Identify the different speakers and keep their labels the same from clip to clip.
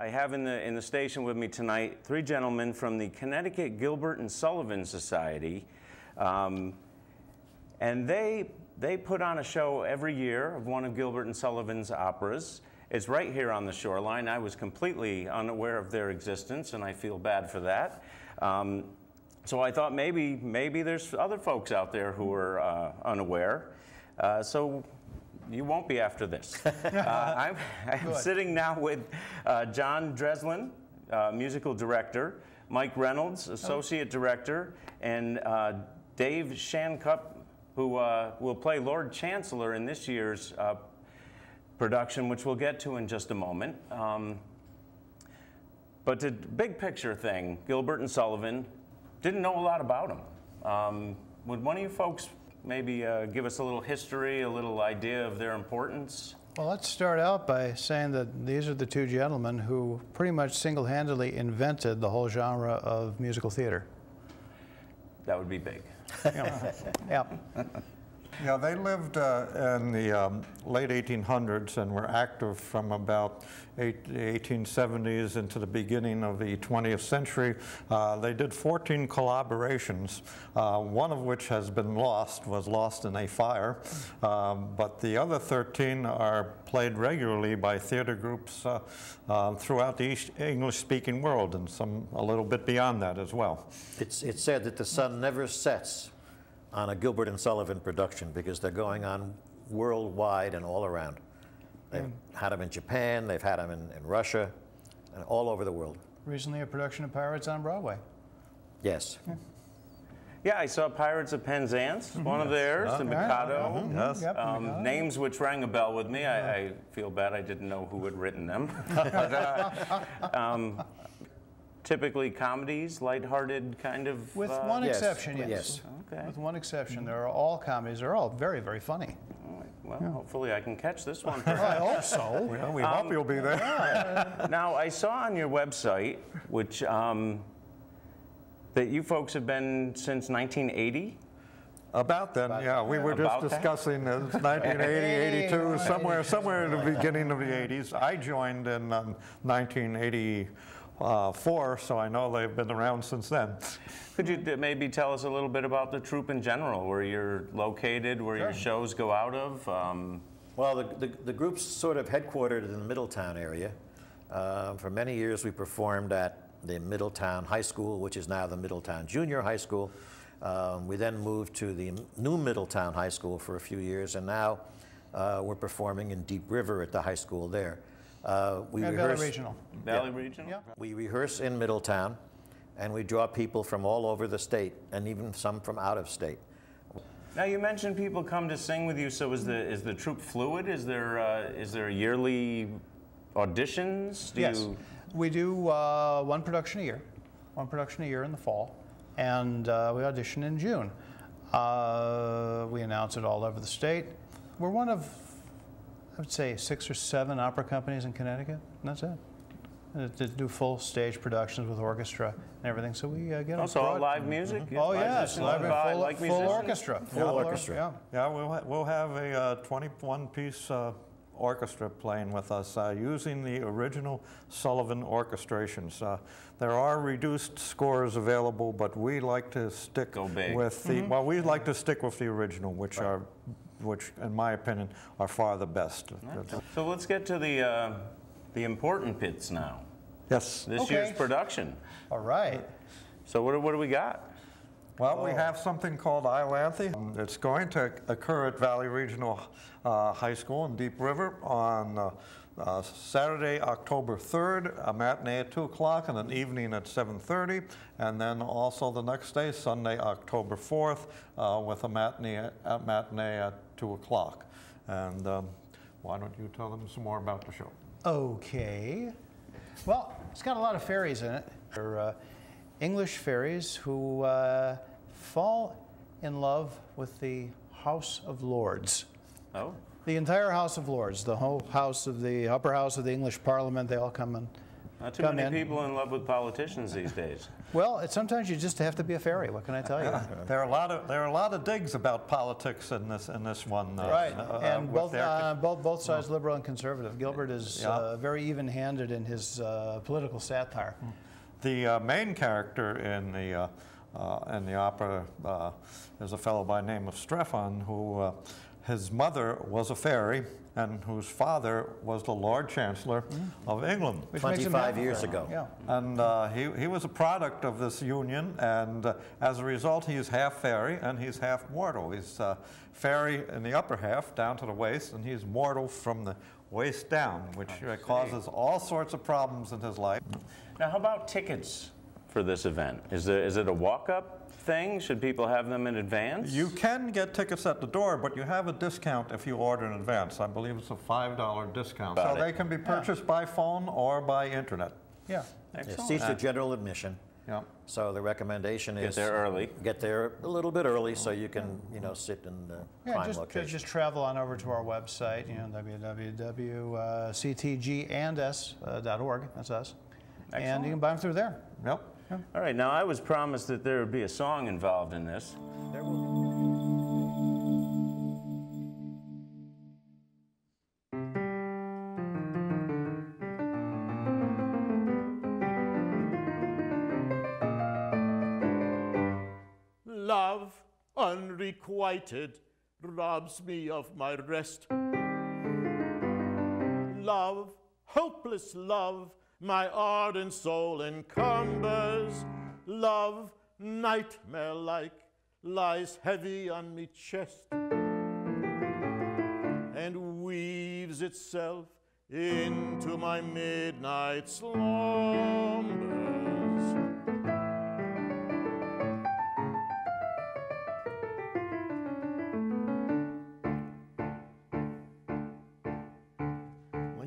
Speaker 1: I have in the, in the station with me tonight three gentlemen from the Connecticut Gilbert and Sullivan Society. Um, and they, they put on a show every year of one of Gilbert and Sullivan's operas. It's right here on the shoreline. I was completely unaware of their existence, and I feel bad for that. Um, so I thought maybe, maybe there's other folks out there who are uh, unaware. Uh, so you won't be after this. uh, I'm, I'm sitting now with uh, John Dreslin, uh, musical director, Mike Reynolds, associate director, and uh, Dave Schancupp, who uh, will play Lord Chancellor in this year's uh, production, which we'll get to in just a moment. Um, but the big picture thing, Gilbert and Sullivan didn't know a lot about them. Um, would one of you folks maybe uh, give us a little history, a little idea of their importance?
Speaker 2: Well, let's start out by saying that these are the two gentlemen who pretty much single-handedly invented the whole genre of musical theater.
Speaker 1: That would be big.
Speaker 2: Yeah. yeah.
Speaker 3: Yeah, they lived uh, in the um, late 1800s and were active from about the 1870s into the beginning of the 20th century. Uh, they did 14 collaborations, uh, one of which has been lost, was lost in a fire, um, but the other 13 are played regularly by theater groups uh, uh, throughout the English-speaking world and some a little bit beyond that as well.
Speaker 4: It's, it's said that the sun never sets on a Gilbert and Sullivan production because they're going on worldwide and all around. They've mm. had them in Japan, they've had them in, in, Russia, and all over the world.
Speaker 2: Recently, a production of Pirates on Broadway.
Speaker 4: Yes.
Speaker 1: Yeah, yeah I saw Pirates of Penzance, mm -hmm. one of theirs, the Mikado. Mm -hmm. Yes. Um, names which rang a bell with me. I, I, feel bad I didn't know who had written them. but, uh, um, typically comedies, lighthearted kind of?
Speaker 2: With uh, one yes. exception, yes. yes. Okay. With one exception. They're all comedies. They're all very, very funny.
Speaker 1: Well, yeah. hopefully I can catch this one.
Speaker 2: I hope so.
Speaker 3: Well, we um, hope you'll be there.
Speaker 1: now, I saw on your website, which um, that you folks have been since 1980.
Speaker 3: About then, About, yeah. We were just discussing 1980, 82, somewhere, somewhere in the beginning of the 80s. I joined in um, 1980 uh, four, so I know they've been around since then.
Speaker 1: Could you maybe tell us a little bit about the troupe in general, where you're located, where sure. your shows go out of? Um,
Speaker 4: well, the, the, the, group's sort of headquartered in the Middletown area. Uh, for many years, we performed at the Middletown High School, which is now the Middletown Junior High School. Um, we then moved to the new Middletown High School for a few years, and now uh, we're performing in Deep River at the high school there.
Speaker 2: Uh, we yeah, rehearse, Valley Regional.
Speaker 1: Valley yeah. Regional? Yeah.
Speaker 4: We rehearse in Middletown, and we draw people from all over the state, and even some from out of state.
Speaker 1: Now you mentioned people come to sing with you. So is the is the troupe fluid? Is there uh, is there yearly auditions?
Speaker 2: Do yes, you... we do uh, one production a year, one production a year in the fall, and uh, we audition in June. Uh, we announce it all over the state. We're one of I would say six or seven opera companies in Connecticut, and that's it. Uh, to do full stage productions with orchestra and everything. So we uh, get
Speaker 1: also all live music.
Speaker 2: Mm -hmm. Oh yes, live, full, like full orchestra.
Speaker 4: Full yeah, orchestra.
Speaker 3: Yeah, yeah. We'll ha we'll have a 21-piece uh, uh, orchestra playing with us uh, using the original Sullivan orchestrations. Uh, there are reduced scores available, but we like to stick with the. Mm -hmm. Well, we like to stick with the original, which right. are which, in my opinion, are far the best.
Speaker 1: So let's get to the, uh, the important pits now.
Speaker 3: Yes.
Speaker 1: This okay. year's production.
Speaker 2: All right.
Speaker 1: So what, what do we got?
Speaker 3: Well, oh. we have something called Iolanthe. It's going to occur at Valley Regional uh, High School in Deep River on uh, uh, Saturday, October 3rd, a matinee at 2 o'clock and an evening at 7.30. And then also the next day, Sunday, October 4th, uh, with a matinee, a matinee at 2 o'clock. And um, why don't you tell them some more about the show?
Speaker 2: Okay. Well, it's got a lot of fairies in it. They're uh, English fairies who uh, fall in love with the House of Lords.
Speaker 1: Oh.
Speaker 2: The entire House of Lords, the whole house of the upper house of the English Parliament, they all come in.
Speaker 1: Not too
Speaker 2: come
Speaker 1: many
Speaker 2: in.
Speaker 1: people in love with politicians these days.
Speaker 2: Well, it, sometimes you just have to be a fairy. What can I tell you?
Speaker 3: There are a lot of there are a lot of digs about politics in this in this one. uh,
Speaker 2: Right,
Speaker 3: uh,
Speaker 2: and
Speaker 3: with
Speaker 2: both,
Speaker 3: their-
Speaker 2: uh, both, both sides, liberal and conservative. Gilbert is
Speaker 3: Yeah.
Speaker 2: uh, very even-handed in his uh, political satire.
Speaker 3: The uh, main character in the uh, uh, in the opera uh, is a fellow by the name of Strephon, who uh, his mother was a fairy, and whose father was the Lord Chancellor of England.
Speaker 2: Which
Speaker 4: 25 years ago.
Speaker 2: Yeah.
Speaker 3: And uh, he, he was a product of this union, and uh, as a result, he's half fairy and he's half mortal. He's uh, fairy in the upper half, down to the waist, and he's mortal from the waist down, which uh, causes all sorts of problems in his life.
Speaker 1: Now, how about tickets for this event? Is, there, is it a walk-up thing? Should people have them in advance?
Speaker 3: You can get tickets at the door, but you have a discount if you order in advance. I believe it's a $5 discount.
Speaker 1: Got
Speaker 3: so
Speaker 1: it.
Speaker 3: they can be purchased by phone or by internet.
Speaker 2: Yeah.
Speaker 4: Yeah,
Speaker 1: Excellent.
Speaker 4: Seats are general admission.
Speaker 3: Yeah.
Speaker 4: So the recommendation
Speaker 1: Get
Speaker 4: is get
Speaker 1: there early.
Speaker 4: Get there a little bit early so you can, you know, sit in the
Speaker 2: Yeah,
Speaker 4: prime
Speaker 2: just,
Speaker 4: location.
Speaker 2: just travel on over to our website, you know, www.ctgands.org. Uh, uh, that's us.
Speaker 1: Excellent.
Speaker 2: And you can buy them through there.
Speaker 3: Yep.
Speaker 1: All right, now I was promised that there would be a song involved in this.
Speaker 4: There will-
Speaker 5: Love unrequited robs me of my rest. Love, hopeless love, my ardent soul encumbers. Love, nightmare like, lies heavy on me chest and weaves itself into my midnight slumbers.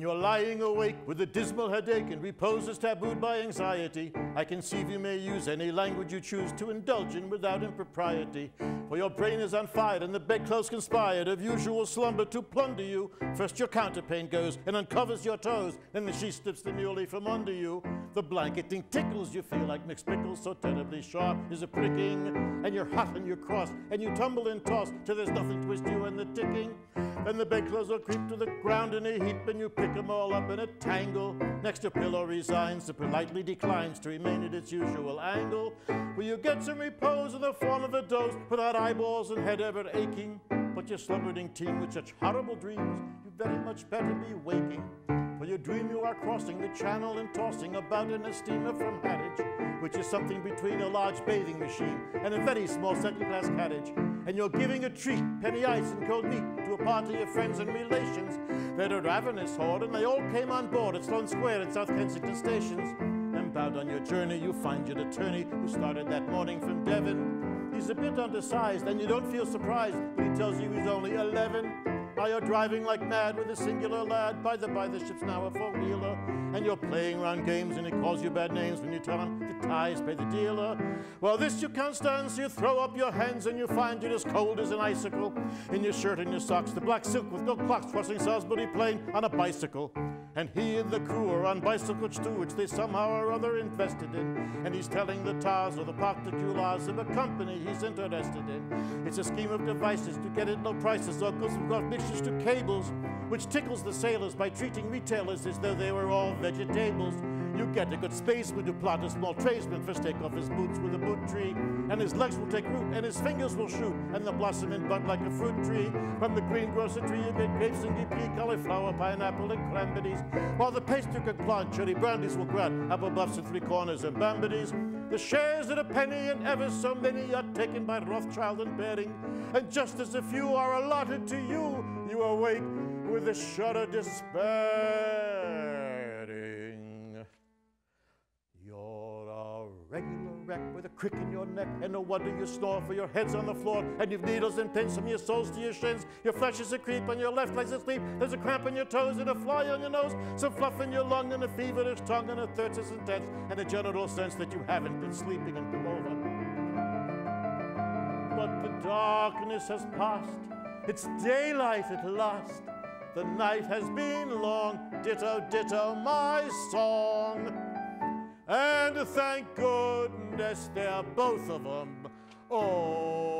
Speaker 5: When you're lying awake with a dismal headache and repose is tabooed by anxiety, I conceive you may use any language you choose to indulge in without impropriety. For your brain is on fire and the bedclothes conspired of usual slumber to plunder you. First your counterpane goes and uncovers your toes, then the she slips demurely from under you. The blanketing tickles, you feel like mixed pickles, so terribly sharp is a pricking. And you're hot and you're cross, and you tumble and toss till there's nothing twist you in the ticking. Then the bedclothes will creep to the ground in a heap, and you pick 'em all up in a tangle. Next your pillow resigns, and politely declines to remain at its usual angle. Where you get some repose in the form of a dose, without eyeballs and head ever aching. But your slumbering team with such horrible dreams, you very much better be waking. For you dream you are crossing the channel and tossing about in a steamer from Harwich, which is something between a large bathing machine and a very small second-class carriage. And you're giving a treat, penny ice and cold meat, to a party of friends and relations. They're a ravenous horde, and they all came on board at Sloane Square and South Kensington stations. And bound on your journey, you find your attorney who started that morning from Devon. He's a bit undersized, and you don't feel surprised when he tells you he's only 11. Now you're driving like mad with a singular lad. By the by, the ship's now a four wheeler. And you're playing round games, and he calls you bad names when you tell him the ties pay the dealer. Well, this you can't stand, so you throw up your hands, and you find you're as cold as an icicle. In your shirt and your socks, the black silk with no clocks, crossing Salisbury Plain on a bicycle. And he and the crew are on bicycles too, which they somehow or other invested in. And he's telling the tars or the particulars of a company he's interested in. It's a scheme of devices to get at low prices or goods from mixtures to cables, which tickles the sailors by treating retailers as though they were all vegetables. You get a good space spaceman to plot a small tradesman first take off his boots with a boot tree, and his legs will take root, and his fingers will shoot, and they'll blossom and bud like a fruit tree. From the greengrocer tree you get grapes and deep pea, cauliflower, pineapple, and cranberries, while the pastry cook plant cherry brandies will grant apple buffs and three corners and Banburys. The shares at a penny and ever so many are taken by Rothschild and Baring, and just as a few are allotted to you, you awake with a shudder despairing. You're a regular wreck with a crick in your neck, and no wonder you snore, for your head's on the floor, and you've needles and pins from your soles to your shins. Your flesh is a creep, and your left leg's asleep. There's a cramp in your toes, and a fly on your nose, some fluff in your lung, and a feverish tongue, and a thirst is intense, and a general sense that you haven't been sleeping and come over. But the darkness has passed. It's daylight at last. The night has been long, ditto, ditto, my song. And thank goodness they're both of them over.